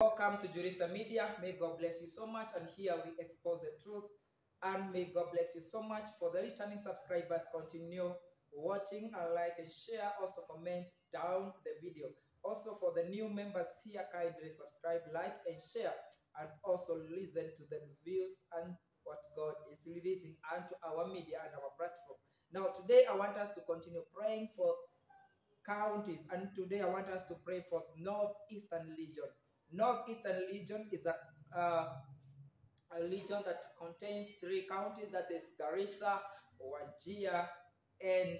Welcome to Julistah Media. May God bless you so much. And here we expose the truth. And may God bless you so much. For the returning subscribers, continue watching and like and share. Also comment down the video. Also for the new members here, kindly subscribe, like and share. And also listen to the reviews and what God is releasing onto our media and our platform. Now today I want us to continue praying for counties. And today I want us to pray for Northeastern Legion. Northeastern Legion is a, uh, a legion that contains three counties that is Garissa, Wajir, and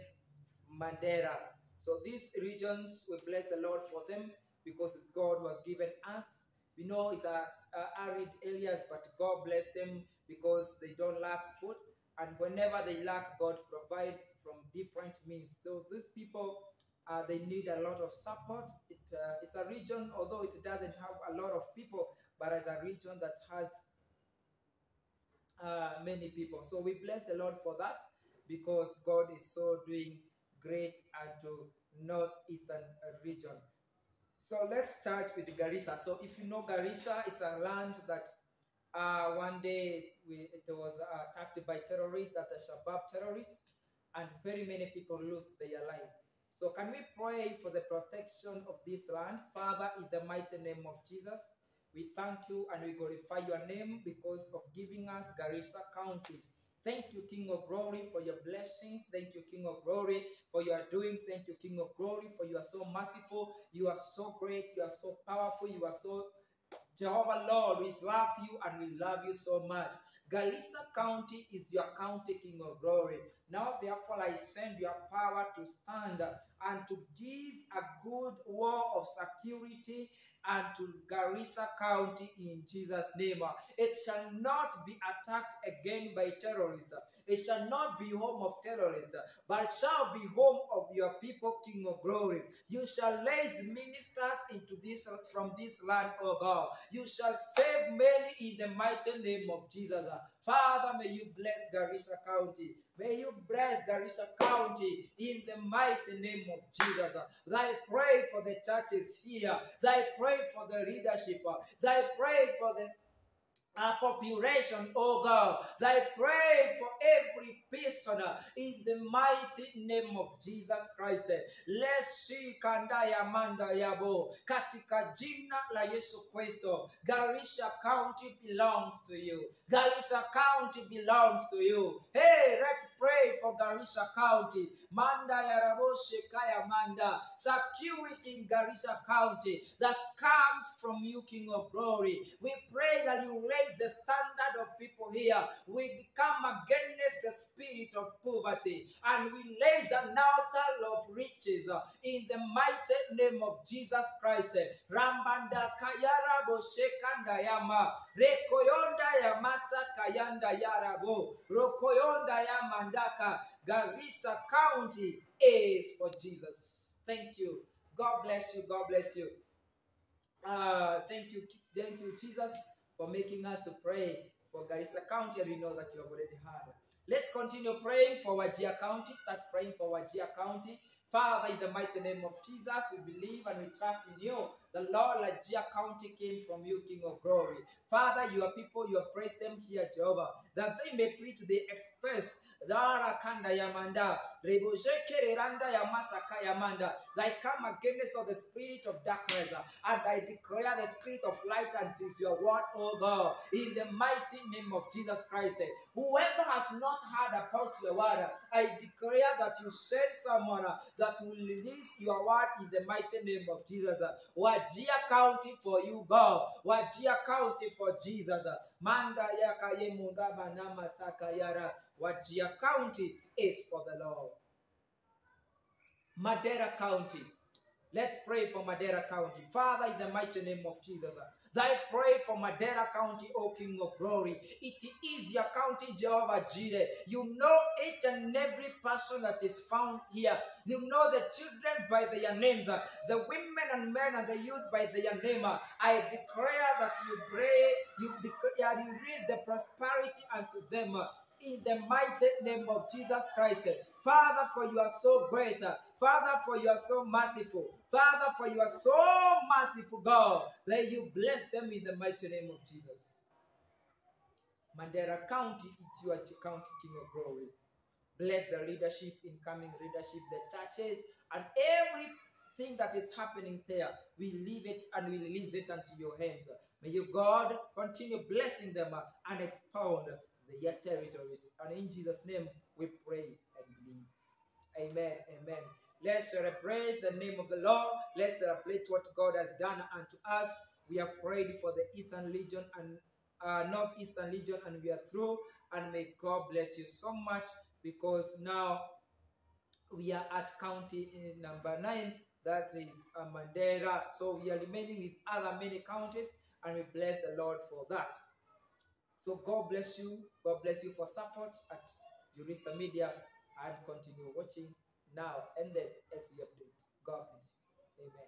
Mandera. So these regions, we bless the Lord for them because it's God who has given us. We know it's a arid areas, but God bless them because they don't lack food. And whenever they lack, God provide from different means. So these people uh, they need a lot of support. It, uh, it's a region, although it doesn't have a lot of people, but it's a region that has uh, many people. So we bless the Lord for that because God is so doing great unto northeastern region. So let's start with Garissa. So if you know Garissa, it's a land that uh, one day we, it was attacked by terrorists, that are Shabab terrorists, and very many people lost their life. So can we pray for the protection of this land? Father, in the mighty name of Jesus, we thank you and we glorify your name because of giving us Garissa County. Thank you, King of Glory, for your blessings. Thank you, King of Glory, for your doings. Thank you, King of Glory, for you are so merciful. You are so great. You are so powerful. You are so Jehovah Lord. We love you and we love you so much. Garissa County is your county, King of Glory. Now, therefore, I send your power to stand and to give a good wall of security unto Garissa County in Jesus' name. It shall not be attacked again by terrorists. It shall not be home of terrorists, but shall be home of your people, King of Glory. You shall raise ministers into this from this land, O God. You shall save many in the mighty name of Jesus. Father, may you bless Garissa County. May you bless Garissa County in the mighty name of Jesus. Thy pray for the churches here. Thy pray for the leadership. Thy pray for the population, oh God. Thy pray for every person in the mighty name of Jesus Christ. Lesi kanda ya manda yabo. Katika jina la Yesu Kristo. Garissa County belongs to you. Garissa County belongs to you. Hey, let's pray for Garissa County. Manda ya rabo shekaya manda. Security in Garissa County that comes from you, King of Glory. We pray that you raise the standard of people here. We come against the spirit of poverty and we raise an altar of riches uh, in the mighty name of Jesus Christ. Rambanda kayara boshekanda yama rekoyonda yamasa kayanda yarabo rokoyonda yamandaka Garissa County is for Jesus. Thank you. God bless you. God bless you. Uh, thank you. Thank you, Jesus for making us to pray for Garissa County, and we know that you have already heard. Let's continue praying for Wajir County. Start praying for Wajir County. Father, in the mighty name of Jesus, we believe and we trust in you. The Lord, Wajir County came from you, King of Glory. Father, your people, you have praised them here, Jehovah, that they may preach the express Dara kanda yamanda, rebojeke randa yamasaka yamanda. I come against all the spirit of darkness, and I declare the spirit of light, and it is your word, oh God, in the mighty name of Jesus Christ. Whoever has not heard about your word, I declare that you send someone that will release your word in the mighty name of Jesus. Wajir County for you, God. Wajir County for Jesus. Manda yakaye munda manama sakayara. Wajir County is for the Lord. Mandera County. Let's pray for Mandera County. Father, in the mighty name of Jesus, thy pray for Mandera County, O King of Glory. It is your county, Jehovah Jireh. You know each and every person that is found here. You know the children by their names, the women and men and the youth by their name. I declare that you pray, you declare, you raise the prosperity unto them. In the mighty name of Jesus Christ. Father, for you are so great. Father, for you are so merciful. Father, for you are so merciful, God. Let you bless them in the mighty name of Jesus. Mandera County, it's your county, King of Glory. Bless the leadership, incoming leadership, the churches, and everything that is happening there. We leave it and we release it unto your hands. May you, God, continue blessing them and expound their territories. And in Jesus' name, we pray and believe. Amen. Amen. Let's celebrate the name of the Lord. Let's celebrate what God has done unto us. We have prayed for the Eastern Legion and uh, Northeastern Legion, and we are through. And may God bless you so much because now we are at county number nine, that is uh, Mandera. So we are remaining with other many counties, and we bless the Lord for that. So God bless you. God bless you for support at Julistah Media and continue watching now and then as we update. God bless you. Amen.